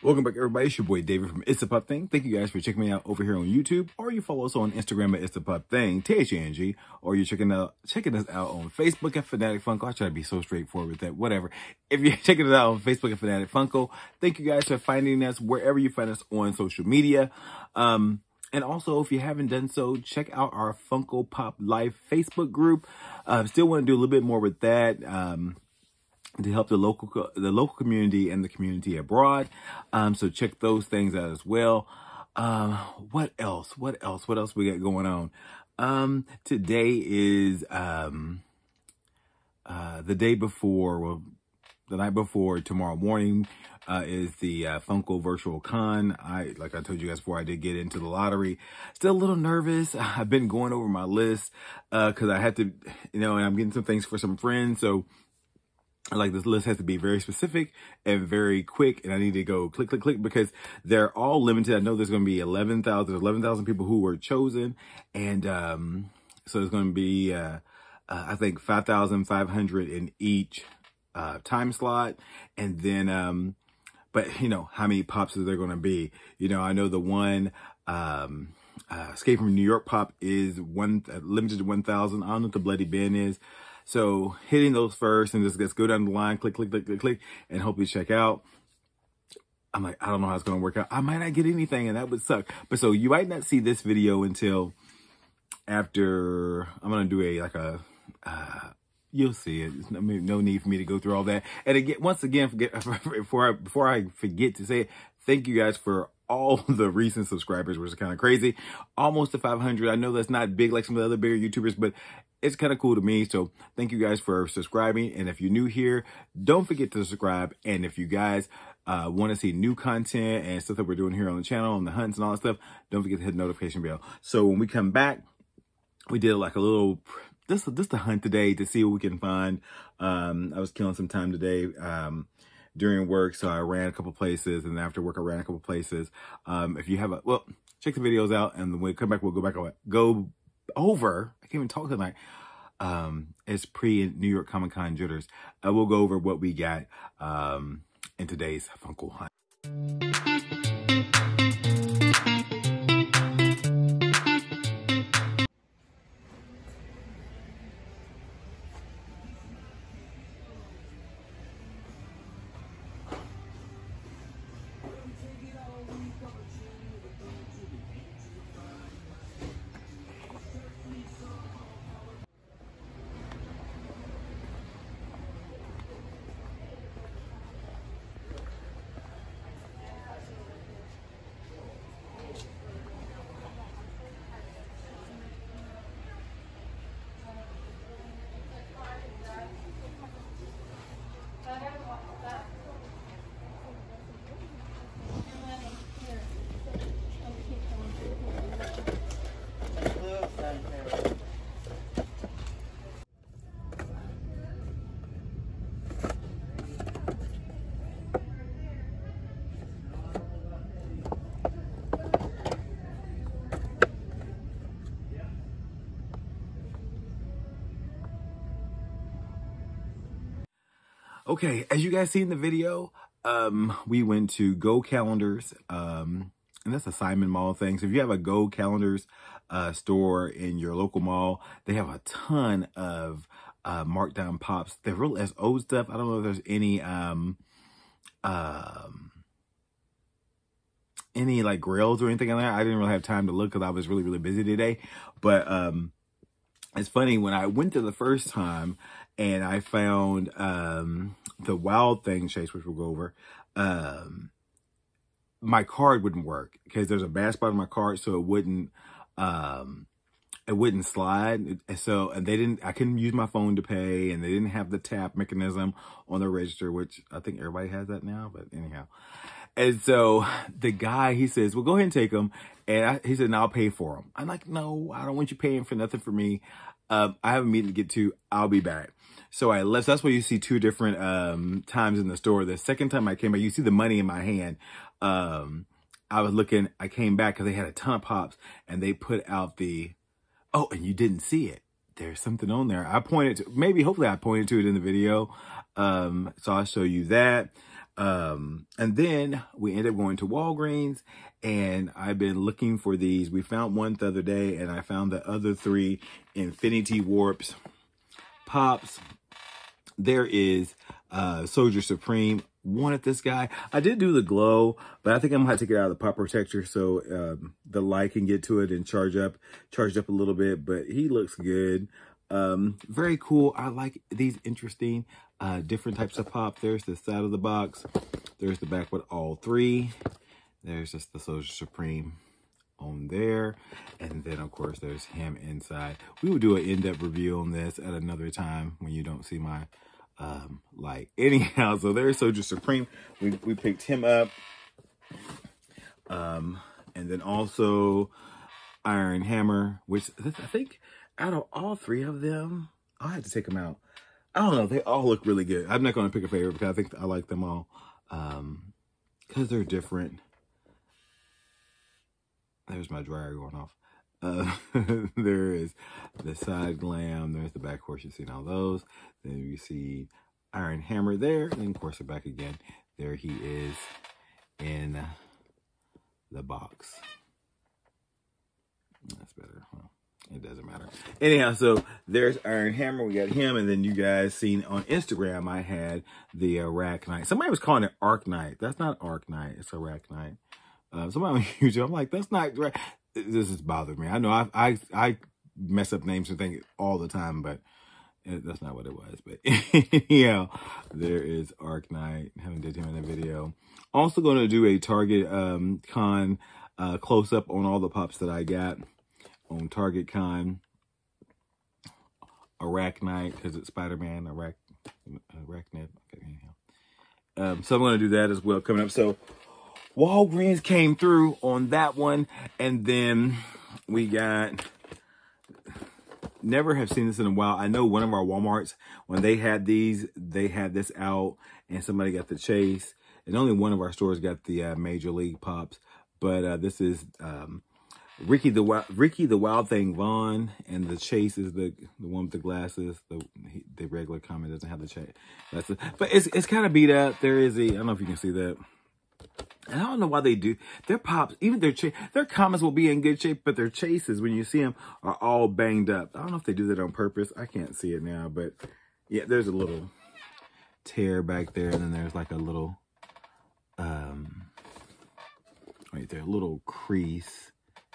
Welcome back, everybody. It's your boy David from It's a Pop Thing. Thank you guys for checking me out over here on YouTube, or you follow us on Instagram at It's a Pop Thing, T-H-A-N-G, or you're checking out checking us out on Facebook at Fanatic Funko. I try to be so straightforward with that, whatever. If you're checking us out on Facebook at Fanatic Funko, thank you guys for finding us wherever you find us on social media. Um, and also, if you haven't done so, check out our Funko Pop Life Facebook group. Uh, still want to do a little bit more with that. Um, to help the local the local community and the community abroad. Um, so check those things out as well. Um, what else? What else? What else we got going on? Um, today is um, uh, the day before, well, the night before tomorrow morning uh, is the uh, Funko Virtual Con. I, like I told you guys before, I did get into the lottery. Still a little nervous. I've been going over my list because uh, I had to, you know, and I'm getting some things for some friends. So like this list has to be very specific and very quick and I need to go click, click, click because they're all limited. I know there's going to be 11,000, 11,000 people who were chosen. And, um, so it's going to be, uh, uh, I think 5,500 in each, uh, time slot. And then, um, but you know, how many pops are there going to be? You know, I know the one, um, uh, Escape from New York pop is one, uh, limited to 1,000. I don't know what the Bloody Ben is. So hitting those first and just, just go down the line, click, click, click, click, click, and hopefully check out. I'm like, I don't know how it's going to work out. I might not get anything and that would suck. But so you might not see this video until after I'm going to do a, like a, uh, you'll see it. No, no, need for me to go through all that. And again, once again, forget, before I, before I forget to say it, thank you guys for all the recent subscribers, which is kind of crazy. Almost to 500. I know that's not big like some of the other bigger YouTubers, but it's kind of cool to me. So thank you guys for subscribing. And if you're new here, don't forget to subscribe. And if you guys uh, want to see new content and stuff that we're doing here on the channel, on the hunts and all that stuff, don't forget to hit the notification bell. So when we come back, we did like a little, this, this the hunt today to see what we can find. Um, I was killing some time today. Um, during work. So I ran a couple places and after work, I ran a couple places. Um, if you have a, well, check the videos out and when we come back, we'll go back, go over, I can't even talk tonight. Um, it's pre New York Comic Con jitters. I will go over what we got, um, in today's Funko Hunt. Okay, as you guys see in the video, um, we went to Go Calendars, um, and that's a Simon Mall thing. So if you have a Go Calendars uh, store in your local mall, they have a ton of uh, markdown pops. They're real as old stuff. I don't know if there's any um, um, any like grills or anything like that. I didn't really have time to look because I was really, really busy today. But um, it's funny, when I went there the first time, and I found um, the wild thing chase, which we'll go over. Um, my card wouldn't work because there's a bad spot on my card, so it wouldn't um, it wouldn't slide. So and they didn't. I couldn't use my phone to pay, and they didn't have the tap mechanism on the register, which I think everybody has that now. But anyhow. And so the guy, he says, well, go ahead and take them. And I, he said, no, I'll pay for them. I'm like, no, I don't want you paying for nothing for me. Uh, I have a meeting to get to. I'll be back. So I left. That's why you see two different um, times in the store. The second time I came back, you see the money in my hand. Um, I was looking, I came back because they had a ton of pops and they put out the, oh, and you didn't see it. There's something on there. I pointed to, maybe, hopefully I pointed to it in the video. Um, so I'll show you that. Um, and then we ended up going to Walgreens and I've been looking for these. We found one the other day and I found the other three Infinity Warps Pops. There is uh, Soldier Supreme. Wanted this guy. I did do the glow, but I think I'm gonna have to take it out of the pop protector so um, the light can get to it and charge up, charge up a little bit. But he looks good. Um, very cool. I like these interesting, uh, different types of pop. There's the side of the box. There's the back with all three. There's just the Soldier Supreme on there. And then, of course, there's him inside. We will do an in-depth review on this at another time when you don't see my um, like anyhow. So there's Soldier Supreme. We, we picked him up. Um, and then also Iron Hammer, which I think out of all three of them, I had to take them out. I don't know. They all look really good. I'm not going to pick a favorite because I think I like them all. Um, cause they're different. There's my dryer going off. Uh, there is the side glam. There's the back horse. You've seen all those. Then you see Iron Hammer there. And of course, we're back again. There he is in the box. That's better. Well, it doesn't matter. Anyhow, so there's Iron Hammer. We got him. And then you guys seen on Instagram, I had the Arachknight. Somebody was calling it Arc-Knight. That's not Arc-Knight. It's Arachknight. Uh, somebody on YouTube, I'm like, that's not. This has bothered me. I know I, I, I mess up names and things all the time, but it, that's not what it was. But yeah, there is Arc-Knight. Haven't did him in a video. Also going to do a Target um, Con uh, close up on all the pops that I got on Target Con. Arachknight, because it's Spider-Man, Arach, Arachnid. Okay, anyhow. Um, so I'm going to do that as well coming up. So Walgreens came through on that one. And then we got, never have seen this in a while. I know one of our Walmarts, when they had these, they had this out and somebody got the chase. And only one of our stores got the uh, Major League Pops. But uh, this is um, Ricky the Ricky the Wild Thing Vaughn, and the Chase is the the one with the glasses. The the regular comment doesn't have the chase. But it's it's kind of beat up. There is a I don't know if you can see that. And I don't know why they do. Their pops, even their their comments will be in good shape, but their chases, when you see them, are all banged up. I don't know if they do that on purpose. I can't see it now, but yeah, there's a little tear back there, and then there's like a little, um, right there, a little crease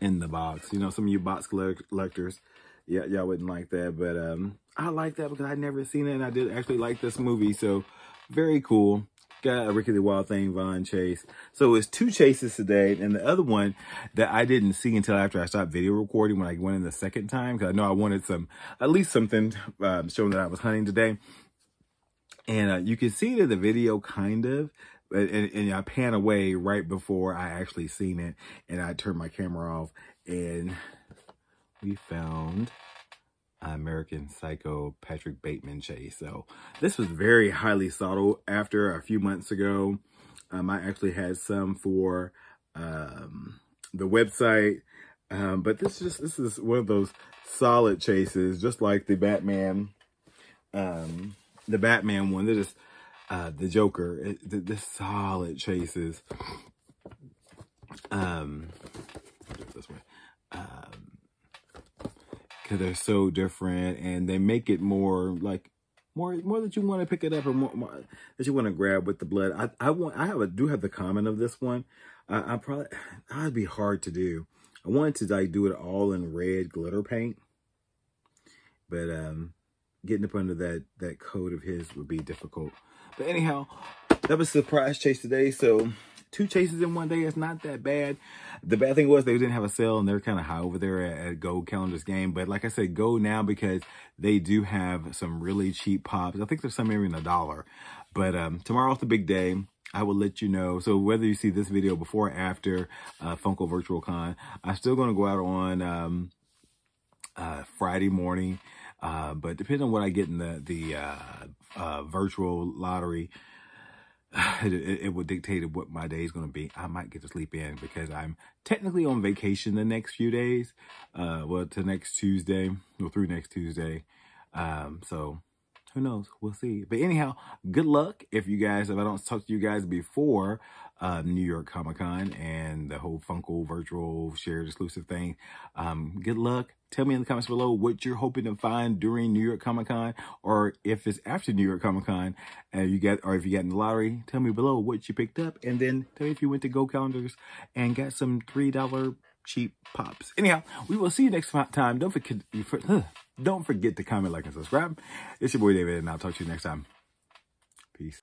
in the box. You know, some of you box collectors, yeah, y'all wouldn't like that, but um, I like that because I'd never seen it, and I did actually like this movie, so very cool. Got a Ricky the Wild Thing, Vaughn Chase. So it's two chases today. And the other one that I didn't see until after I stopped video recording when I went in the second time. Because I know I wanted some, at least something um, showing that I was hunting today. And uh, you can see it in the video kind of. And, and, I pan away right before I actually seen it. And I turned my camera off. And we found American Psycho Patrick Bateman chase. So this was very highly sought after a few months ago. Um, I actually had some for um, the website. Um, but this is this is one of those solid chases, just like the Batman, um, the Batman one. They're just uh, the Joker. It, the, the solid chases. Um, this way. Um, because they're so different and they make it more like more more that you want to pick it up or more, more that you want to grab with the blood. I I want I have a do have the comment of this one. I, I probably that'd be hard to do. I wanted to like do it all in red glitter paint, but um, getting up under that that coat of his would be difficult. But anyhow, that was surprise chase today. So two chases in one day is not that bad. The bad thing was they didn't have a sale and they're kind of high over there at, at Go Calendar's game. But like I said, go now because they do have some really cheap pops. I think there's some even a dollar. But um, tomorrow's the big day. I will let you know. So whether you see this video before or after uh, Funko Virtual Con, I'm still going to go out on um, uh, Friday morning. Uh, but depending on what I get in the, the uh, uh, virtual lottery, it, it, would dictate what my day is going to be. I might get to sleep in because I'm technically on vacation the next few days. Uh, well, to next Tuesday, or through next Tuesday. Um, so who knows? We'll see. But anyhow, good luck. If you guys, if I don't talk to you guys before uh, New York Comic Con and the whole Funko virtual shared exclusive thing, um, good luck. Tell me in the comments below what you're hoping to find during New York Comic Con, or if it's after New York Comic Con, and you get, or if you got in the lottery, tell me below what you picked up, and then tell me if you went to Go Calendars and got some three dollar cheap pops. Anyhow, we will see you next time. Don't forget, don't forget to comment, like, and subscribe. It's your boy David, and I'll talk to you next time. Peace.